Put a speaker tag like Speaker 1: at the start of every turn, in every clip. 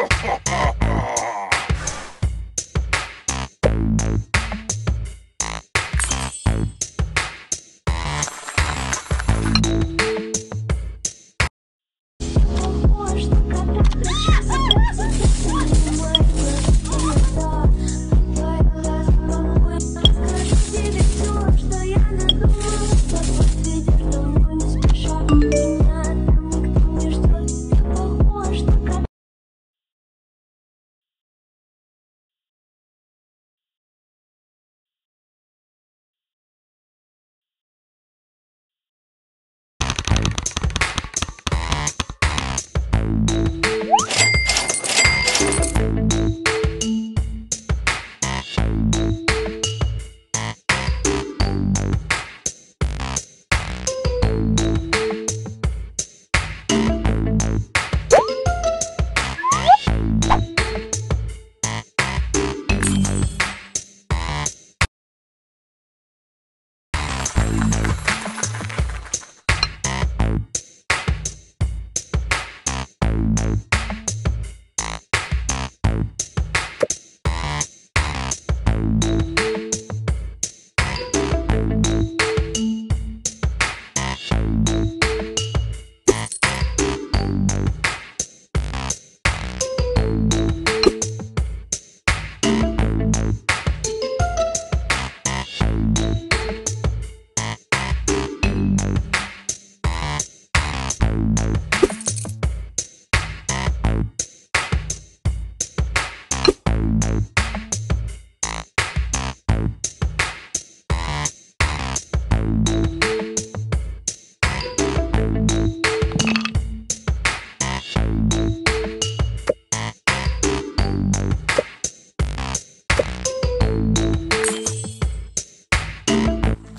Speaker 1: Ha ha ha!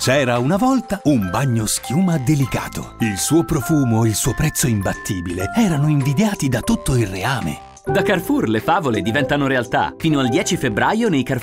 Speaker 1: C'era una volta un bagno schiuma delicato. Il suo profumo e il suo prezzo imbattibile erano invidiati da tutto il reame.
Speaker 2: Da Carrefour le favole diventano realtà. Fino al 10 febbraio nei Carrefour